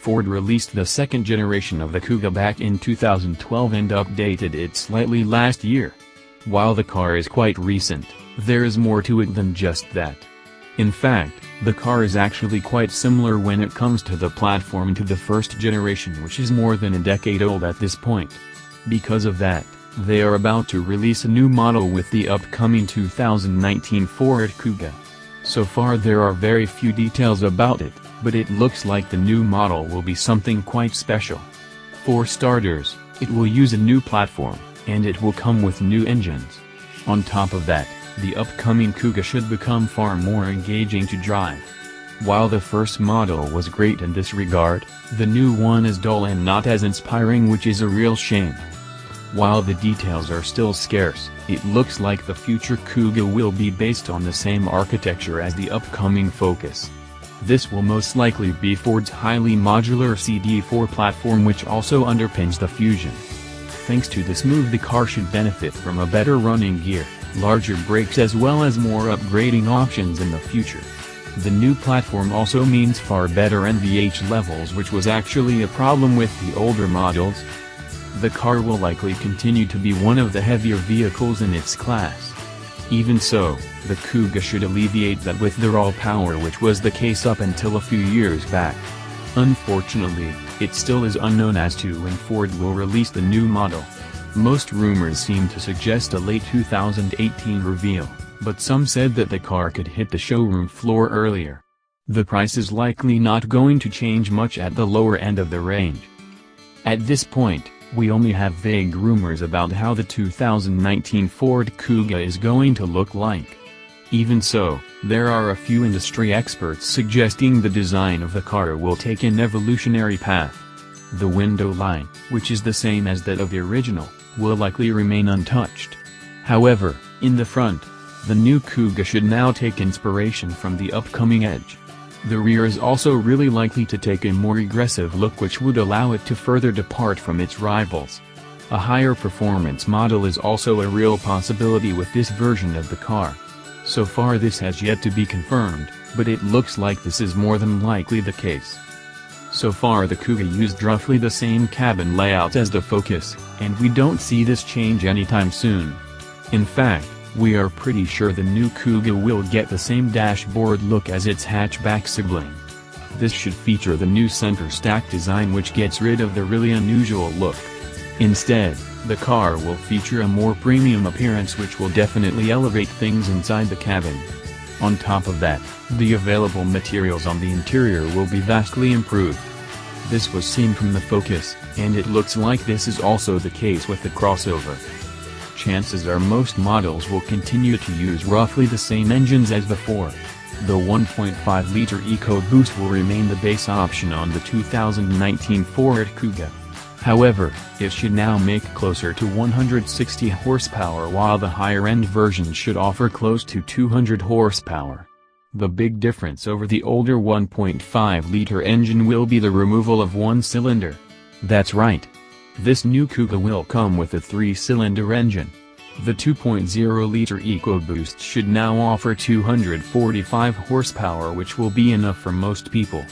Ford released the second generation of the Kuga back in 2012 and updated it slightly last year. While the car is quite recent, there is more to it than just that. In fact, the car is actually quite similar when it comes to the platform to the first generation which is more than a decade old at this point. Because of that, they are about to release a new model with the upcoming 2019 Ford Kuga. So far there are very few details about it, but it looks like the new model will be something quite special. For starters, it will use a new platform, and it will come with new engines. On top of that, the upcoming Kuga should become far more engaging to drive. While the first model was great in this regard, the new one is dull and not as inspiring which is a real shame. While the details are still scarce, it looks like the future Kuga will be based on the same architecture as the upcoming Focus. This will most likely be Ford's highly modular CD4 platform which also underpins the Fusion. Thanks to this move the car should benefit from a better running gear larger brakes as well as more upgrading options in the future. The new platform also means far better NVH levels which was actually a problem with the older models. The car will likely continue to be one of the heavier vehicles in its class. Even so, the Kuga should alleviate that with power which was the case up until a few years back. Unfortunately, it still is unknown as to when Ford will release the new model. Most rumors seem to suggest a late 2018 reveal, but some said that the car could hit the showroom floor earlier. The price is likely not going to change much at the lower end of the range. At this point, we only have vague rumors about how the 2019 Ford Kuga is going to look like. Even so, there are a few industry experts suggesting the design of the car will take an evolutionary path. The window line, which is the same as that of the original, will likely remain untouched. However, in the front, the new Kuga should now take inspiration from the upcoming Edge. The rear is also really likely to take a more aggressive look which would allow it to further depart from its rivals. A higher performance model is also a real possibility with this version of the car. So far this has yet to be confirmed, but it looks like this is more than likely the case. So far the Kuga used roughly the same cabin layout as the Focus, and we don't see this change anytime soon. In fact, we are pretty sure the new Kuga will get the same dashboard look as its hatchback sibling. This should feature the new center stack design which gets rid of the really unusual look. Instead, the car will feature a more premium appearance which will definitely elevate things inside the cabin. On top of that, the available materials on the interior will be vastly improved. This was seen from the Focus, and it looks like this is also the case with the crossover. Chances are most models will continue to use roughly the same engines as before. The 1.5-liter EcoBoost will remain the base option on the 2019 Ford Kuga. However, it should now make closer to 160 horsepower while the higher-end version should offer close to 200 horsepower. The big difference over the older 1.5-liter engine will be the removal of one cylinder. That's right. This new Kuga will come with a three-cylinder engine. The 2.0-liter EcoBoost should now offer 245 horsepower which will be enough for most people.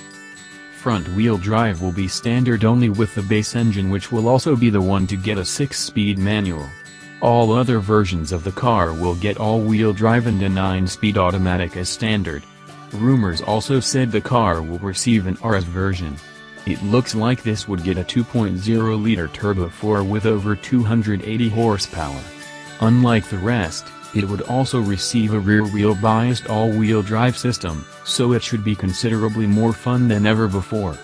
Front-wheel drive will be standard only with the base engine which will also be the one to get a 6-speed manual. All other versions of the car will get all-wheel drive and a 9-speed automatic as standard. Rumors also said the car will receive an RS version. It looks like this would get a 2.0-liter turbo 4 with over 280 horsepower. Unlike the rest, it would also receive a rear-wheel biased all-wheel drive system, so it should be considerably more fun than ever before.